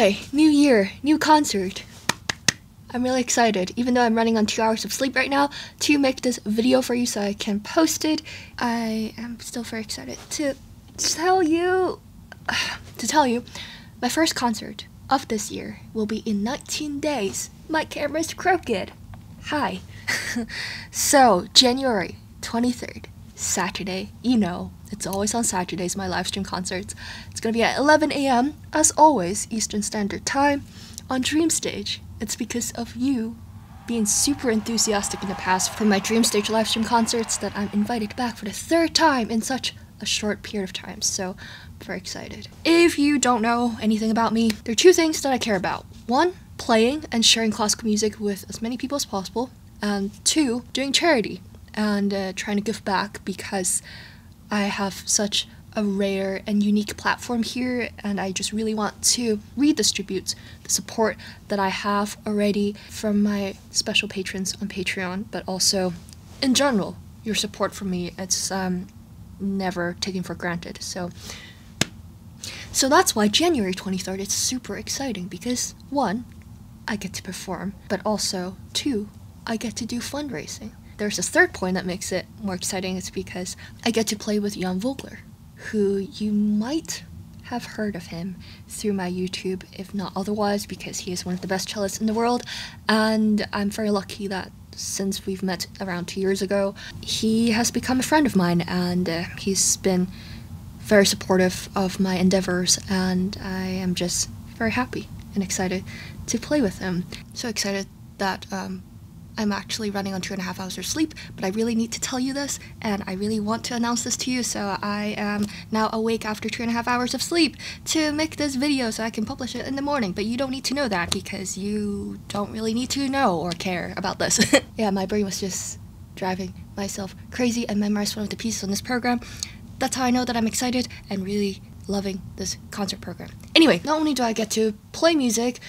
Hi, new year, new concert. I'm really excited, even though I'm running on two hours of sleep right now, to make this video for you so I can post it. I am still very excited to tell you, to tell you, my first concert of this year will be in 19 days. My camera's crooked. Hi. so, January 23rd, Saturday, you know, it's always on Saturdays, my live stream concerts. It's gonna be at 11 a.m., as always, Eastern Standard Time, on Dream Stage. It's because of you being super enthusiastic in the past for my Dream Stage live stream concerts that I'm invited back for the third time in such a short period of time. So, very excited. If you don't know anything about me, there are two things that I care about. One, playing and sharing classical music with as many people as possible. And two, doing charity and uh, trying to give back because I have such a rare and unique platform here, and I just really want to redistribute the support that I have already from my special patrons on Patreon, but also in general, your support for me. It's um, never taken for granted. So, so that's why January 23rd is super exciting because one, I get to perform, but also two, I get to do fundraising. There's a third point that makes it more exciting. It's because I get to play with Jan Vogler, who you might have heard of him through my YouTube, if not otherwise, because he is one of the best cellists in the world. And I'm very lucky that since we've met around two years ago, he has become a friend of mine and uh, he's been very supportive of my endeavors. And I am just very happy and excited to play with him. So excited that um, I'm actually running on two and a half hours of sleep, but I really need to tell you this, and I really want to announce this to you, so I am now awake after two and a half hours of sleep to make this video so I can publish it in the morning, but you don't need to know that because you don't really need to know or care about this. yeah, my brain was just driving myself crazy and memorized one of the pieces on this program. That's how I know that I'm excited and really loving this concert program. Anyway, not only do I get to play music,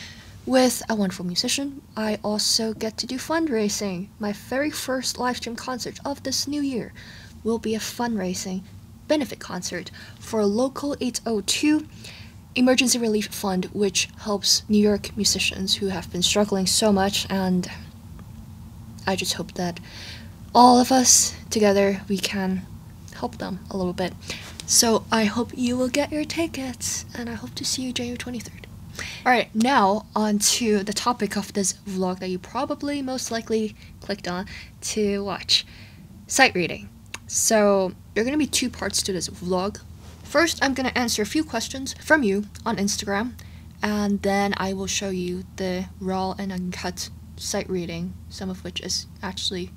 with a wonderful musician. I also get to do fundraising. My very first live stream concert of this new year will be a fundraising benefit concert for a Local 802 Emergency Relief Fund, which helps New York musicians who have been struggling so much. And I just hope that all of us together we can help them a little bit. So I hope you will get your tickets, and I hope to see you January 23rd. Alright, now on to the topic of this vlog that you probably most likely clicked on to watch. Sight reading. So, there are going to be two parts to this vlog. First, I'm going to answer a few questions from you on Instagram, and then I will show you the raw and uncut sight reading, some of which is actually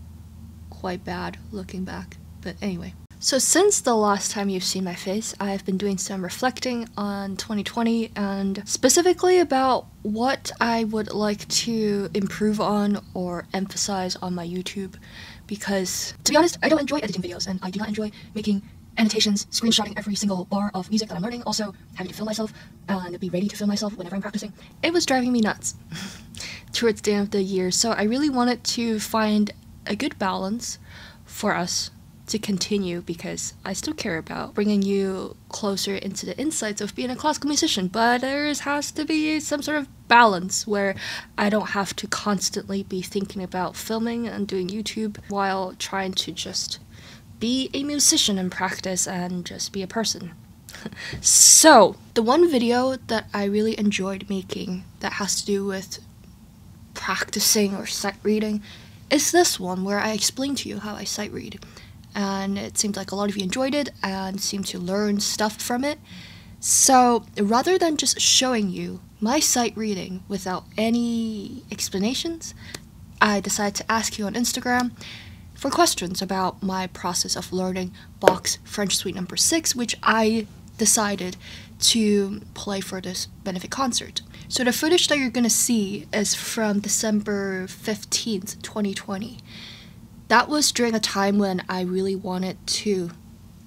quite bad looking back. But anyway. So since the last time you've seen my face, I've been doing some reflecting on 2020 and specifically about what I would like to improve on or emphasize on my YouTube because to be honest, I don't enjoy editing videos and I do not enjoy making annotations, screenshotting every single bar of music that I'm learning, also having to film myself and be ready to film myself whenever I'm practicing. It was driving me nuts towards the end of the year, so I really wanted to find a good balance for us to continue because I still care about bringing you closer into the insights of being a classical musician, but there has to be some sort of balance where I don't have to constantly be thinking about filming and doing YouTube while trying to just be a musician in practice and just be a person. so, the one video that I really enjoyed making that has to do with practicing or sight reading is this one where I explain to you how I sight read and it seemed like a lot of you enjoyed it and seemed to learn stuff from it. So rather than just showing you my sight reading without any explanations, I decided to ask you on Instagram for questions about my process of learning Bach's French Suite number 6, which I decided to play for this benefit concert. So the footage that you're to see is from December 15th, 2020 that was during a time when I really wanted to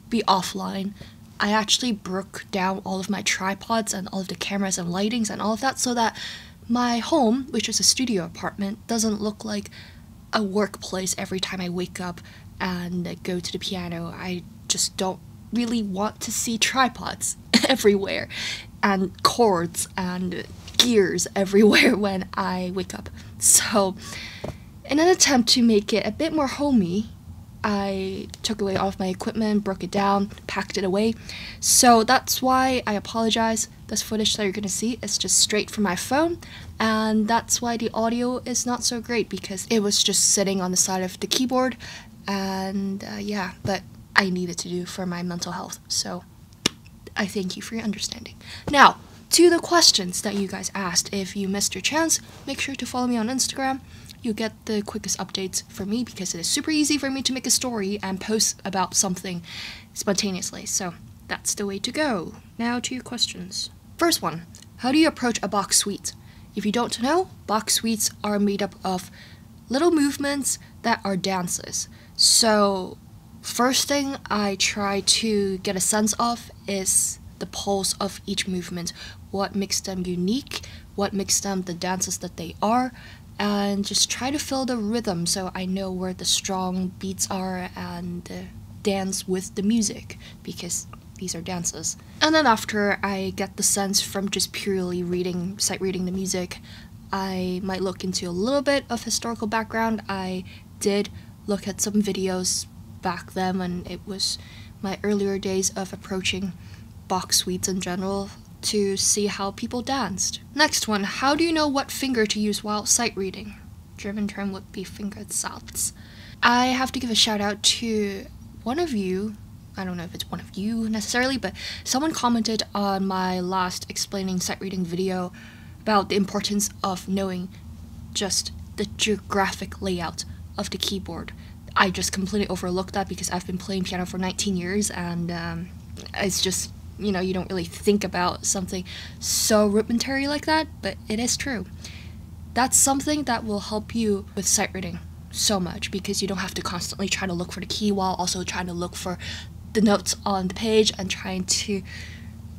be offline. I actually broke down all of my tripods and all of the cameras and lightings and all of that so that my home, which is a studio apartment, doesn't look like a workplace every time I wake up and go to the piano. I just don't really want to see tripods everywhere and cords and gears everywhere when I wake up. So, in an attempt to make it a bit more homey, I took away all of my equipment, broke it down, packed it away. So that's why I apologize. This footage that you're gonna see is just straight from my phone, and that's why the audio is not so great because it was just sitting on the side of the keyboard, and uh, yeah, but I needed to do for my mental health. So I thank you for your understanding. Now, to the questions that you guys asked. If you missed your chance, make sure to follow me on Instagram. You get the quickest updates from me because it is super easy for me to make a story and post about something spontaneously. So that's the way to go. Now to your questions. First one How do you approach a Bach suite? If you don't know, Bach suites are made up of little movements that are dances. So, first thing I try to get a sense of is the pulse of each movement, what makes them unique, what makes them the dances that they are, and just try to feel the rhythm so I know where the strong beats are and dance with the music because these are dances. And then after I get the sense from just purely reading, sight reading the music, I might look into a little bit of historical background. I did look at some videos back then and it was my earlier days of approaching Bach suites in general to see how people danced. Next one, how do you know what finger to use while sight reading? German term would be Fingersatz. I have to give a shout out to one of you. I don't know if it's one of you necessarily, but someone commented on my last explaining sight reading video about the importance of knowing just the geographic layout of the keyboard. I just completely overlooked that because I've been playing piano for 19 years and um, it's just you know, you don't really think about something so rudimentary like that, but it is true. That's something that will help you with sight reading so much because you don't have to constantly try to look for the key while also trying to look for the notes on the page and trying to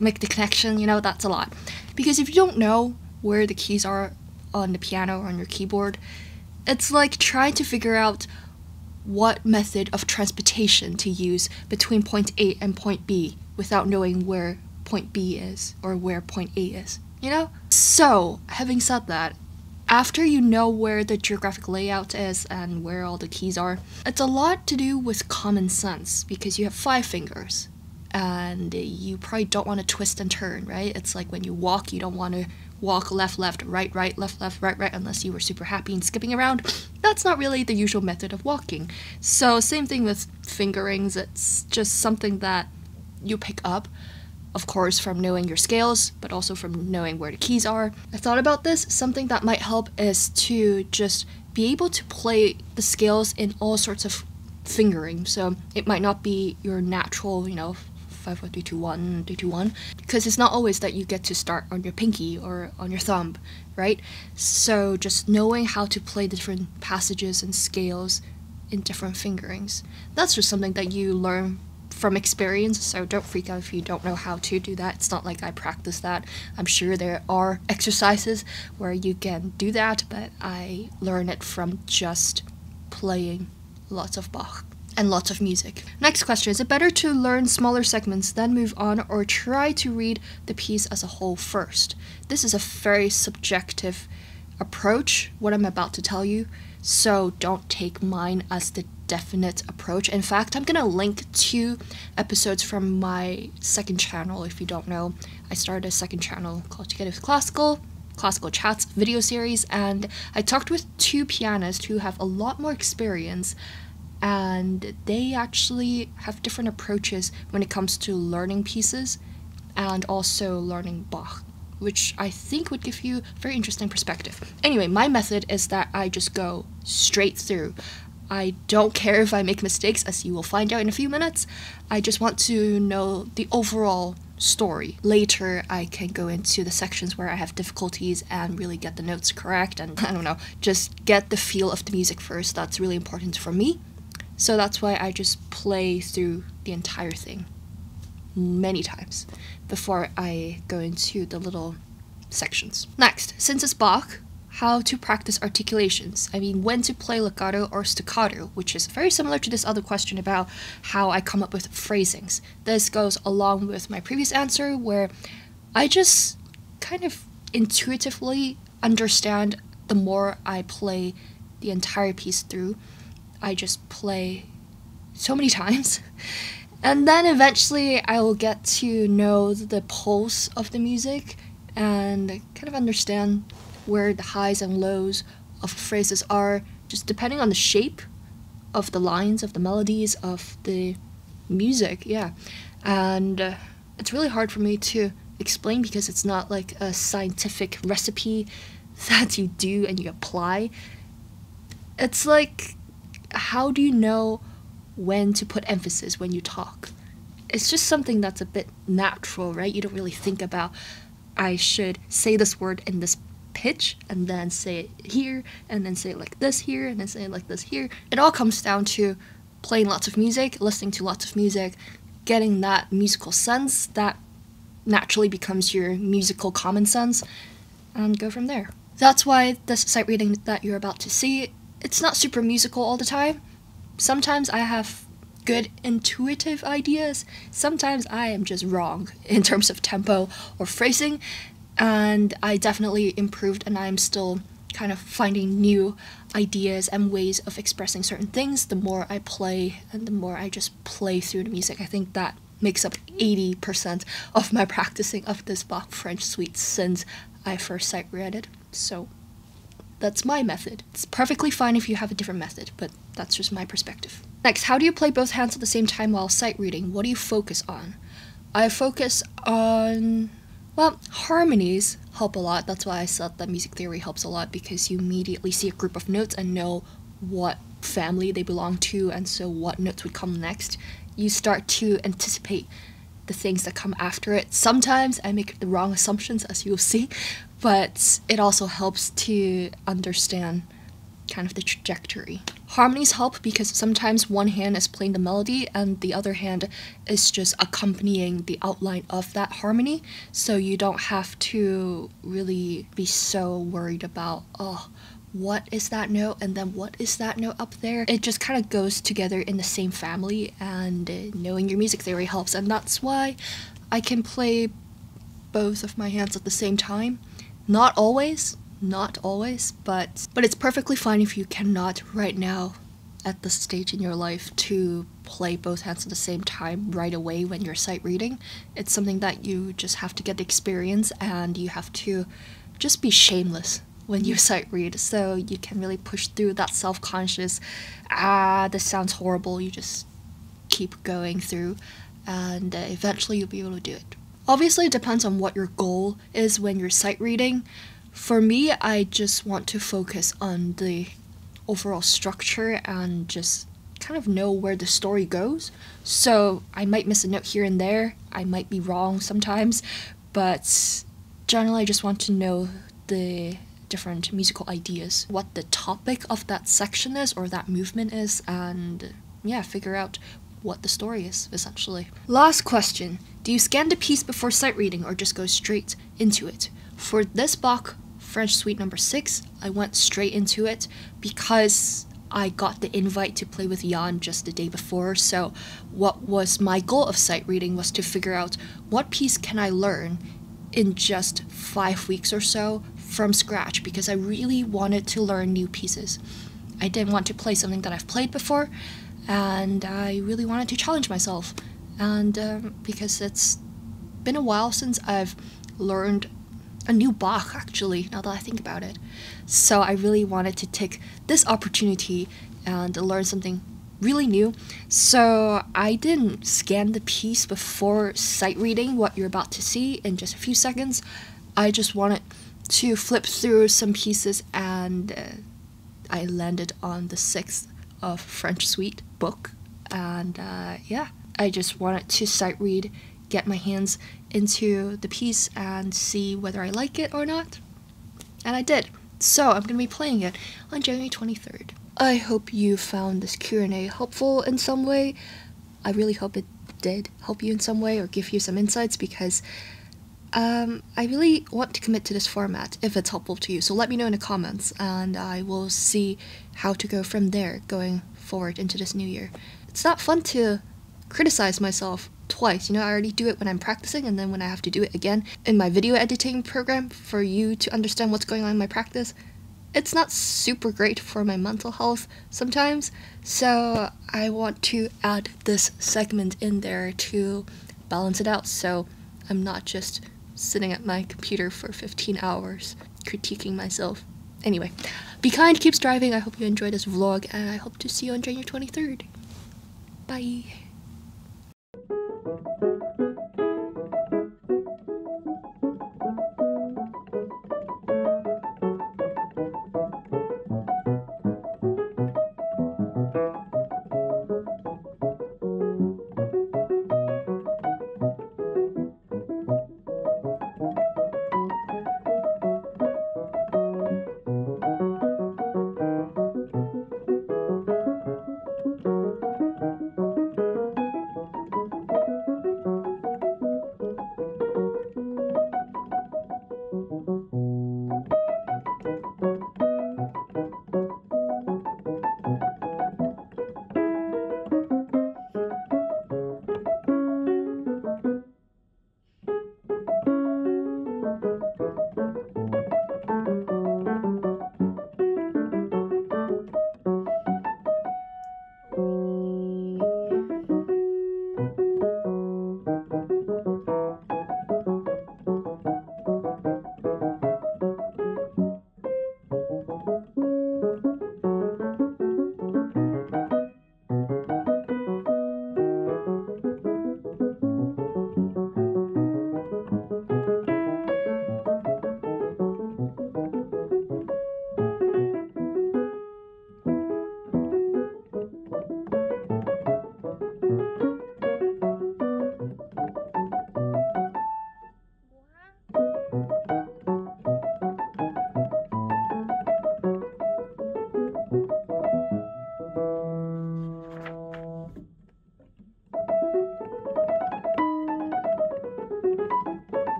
make the connection, you know, that's a lot. Because if you don't know where the keys are on the piano or on your keyboard, it's like trying to figure out what method of transportation to use between point A and point B without knowing where point B is or where point A is, you know? So, having said that, after you know where the geographic layout is and where all the keys are, it's a lot to do with common sense because you have five fingers and you probably don't want to twist and turn, right? It's like when you walk, you don't want to walk left, left, right, right, left, left, right, right, unless you were super happy and skipping around. That's not really the usual method of walking. So, same thing with fingerings, it's just something that you pick up, of course, from knowing your scales, but also from knowing where the keys are. I thought about this. Something that might help is to just be able to play the scales in all sorts of fingering. So it might not be your natural, you know, five, four, three, two, one, three, two, one, because it's not always that you get to start on your pinky or on your thumb, right? So just knowing how to play different passages and scales in different fingerings. That's just something that you learn from experience, so don't freak out if you don't know how to do that. It's not like I practice that. I'm sure there are exercises where you can do that, but I learn it from just playing lots of Bach and lots of music. Next question Is it better to learn smaller segments, then move on, or try to read the piece as a whole first? This is a very subjective approach, what I'm about to tell you, so don't take mine as the definite approach. In fact, I'm gonna link two episodes from my second channel. If you don't know, I started a second channel called Together with Classical, Classical Chats video series, and I talked with two pianists who have a lot more experience and they actually have different approaches when it comes to learning pieces and also learning Bach which I think would give you a very interesting perspective. Anyway, my method is that I just go straight through. I don't care if I make mistakes, as you will find out in a few minutes. I just want to know the overall story. Later, I can go into the sections where I have difficulties and really get the notes correct, and I don't know, just get the feel of the music first. That's really important for me. So that's why I just play through the entire thing many times before I go into the little sections. Next, since it's Bach, how to practice articulations. I mean, when to play legato or staccato, which is very similar to this other question about how I come up with phrasings. This goes along with my previous answer where I just kind of intuitively understand the more I play the entire piece through. I just play so many times. And then eventually I will get to know the pulse of the music and kind of understand where the highs and lows of phrases are, just depending on the shape of the lines, of the melodies, of the music. Yeah. And uh, it's really hard for me to explain because it's not like a scientific recipe that you do and you apply. It's like, how do you know when to put emphasis when you talk? It's just something that's a bit natural, right? You don't really think about, I should say this word in this pitch and then say it here and then say it like this here and then say it like this here. It all comes down to playing lots of music, listening to lots of music, getting that musical sense that naturally becomes your musical common sense and go from there. That's why this sight reading that you're about to see, it's not super musical all the time. Sometimes I have good intuitive ideas. Sometimes I am just wrong in terms of tempo or phrasing, and I definitely improved and I'm still kind of finding new ideas and ways of expressing certain things the more I play and the more I just play through the music. I think that makes up 80% of my practicing of this Bach French suite since I first sight read it. So that's my method. It's perfectly fine if you have a different method, but that's just my perspective. Next, how do you play both hands at the same time while sight reading? What do you focus on? I focus on well, harmonies help a lot. That's why I said that music theory helps a lot because you immediately see a group of notes and know what family they belong to, and so what notes would come next. You start to anticipate the things that come after it. Sometimes I make the wrong assumptions, as you'll see, but it also helps to understand kind of the trajectory. Harmonies help because sometimes one hand is playing the melody and the other hand is just accompanying the outline of that harmony. So you don't have to really be so worried about, oh, what is that note and then what is that note up there. It just kind of goes together in the same family and knowing your music theory helps and that's why I can play both of my hands at the same time. Not always, not always, but but it's perfectly fine if you cannot right now at this stage in your life to play both hands at the same time right away when you're sight reading. It's something that you just have to get the experience and you have to just be shameless when you sight read so you can really push through that self-conscious ah this sounds horrible you just keep going through and uh, eventually you'll be able to do it obviously it depends on what your goal is when you're sight reading for me, I just want to focus on the overall structure and just kind of know where the story goes. So I might miss a note here and there, I might be wrong sometimes, but generally I just want to know the different musical ideas, what the topic of that section is or that movement is, and yeah, figure out what the story is, essentially. Last question Do you scan the piece before sight reading or just go straight into it? For this Bach French Suite number six, I went straight into it because I got the invite to play with Jan just the day before. So, what was my goal of sight reading was to figure out what piece can I learn in just five weeks or so from scratch because I really wanted to learn new pieces. I didn't want to play something that I've played before, and I really wanted to challenge myself. And um, because it's been a while since I've learned a new Bach actually, now that I think about it. So I really wanted to take this opportunity and learn something really new. So I didn't scan the piece before sight reading what you're about to see in just a few seconds. I just wanted to flip through some pieces and uh, I landed on the sixth of French Suite book. And uh, yeah, I just wanted to sight read get my hands into the piece and see whether I like it or not. And I did. So I'm going to be playing it on January 23rd. I hope you found this Q&A helpful in some way. I really hope it did help you in some way or give you some insights because um, I really want to commit to this format if it's helpful to you. So let me know in the comments and I will see how to go from there going forward into this new year. It's not fun to criticize myself twice. You know, I already do it when I'm practicing, and then when I have to do it again in my video editing program for you to understand what's going on in my practice, it's not super great for my mental health sometimes. So I want to add this segment in there to balance it out so I'm not just sitting at my computer for 15 hours critiquing myself. Anyway, be kind, keep striving. I hope you enjoyed this vlog, and I hope to see you on January 23rd. Bye.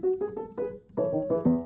Música